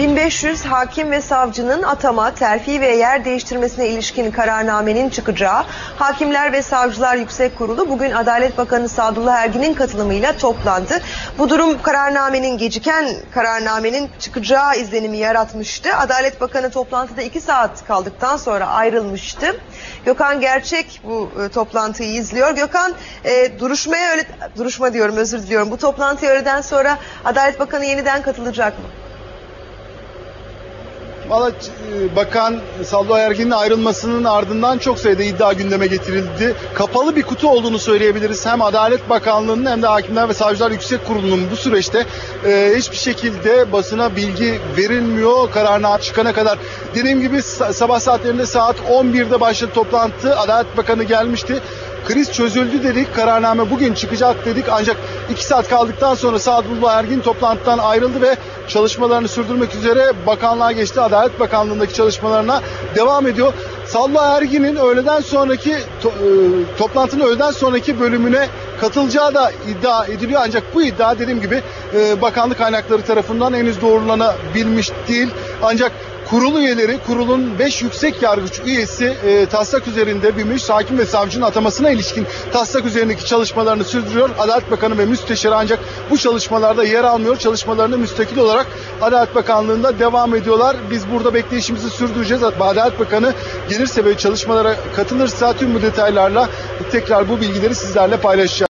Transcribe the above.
1500 hakim ve savcının atama, terfi ve yer değiştirmesine ilişkin kararnamenin çıkacağı Hakimler ve Savcılar Yüksek Kurulu bugün Adalet Bakanı Sadullah Ergin'in katılımıyla toplandı. Bu durum kararnamenin geciken kararnamenin çıkacağı izlenimi yaratmıştı. Adalet Bakanı toplantıda 2 saat kaldıktan sonra ayrılmıştı. Gökhan Gerçek bu e, toplantıyı izliyor. Gökhan e, duruşmaya öyle duruşma diyorum özür diliyorum. Bu toplantıya öğleden sonra Adalet Bakanı yeniden katılacak mı? Valla e, Bakan Saldo Ergin'in ayrılmasının ardından çok sayıda iddia gündeme getirildi. Kapalı bir kutu olduğunu söyleyebiliriz. Hem Adalet Bakanlığı'nın hem de Hakimler ve Savcılar Yüksek Kurulu'nun bu süreçte e, hiçbir şekilde basına bilgi verilmiyor kararına çıkana kadar. Dediğim gibi sabah saatlerinde saat 11'de başladı toplantı. Adalet Bakanı gelmişti. Kriz çözüldü dedik. Kararname bugün çıkacak dedik. Ancak iki saat kaldıktan sonra Sadullah Ergin toplantıdan ayrıldı ve çalışmalarını sürdürmek üzere bakanlığa geçti. Adalet Bakanlığı'ndaki çalışmalarına devam ediyor. Sadullah Ergin'in öğleden sonraki to, e, toplantının öğleden sonraki bölümüne katılacağı da iddia ediliyor. Ancak bu iddia dediğim gibi e, bakanlık kaynakları tarafından henüz doğrulanabilmiş değil. Ancak Kurul üyeleri, kurulun 5 yüksek yargıç üyesi e, taslak üzerinde bir hakim ve savcının atamasına ilişkin taslak üzerindeki çalışmalarını sürdürüyor. Adalet Bakanı ve Müsteşarı ancak bu çalışmalarda yer almıyor. Çalışmalarını müstakil olarak Adalet Bakanlığı'nda devam ediyorlar. Biz burada bekleyişimizi sürdüreceğiz. Adalet Bakanı gelirse ve çalışmalara katılırsa tüm bu detaylarla tekrar bu bilgileri sizlerle paylaşacağız.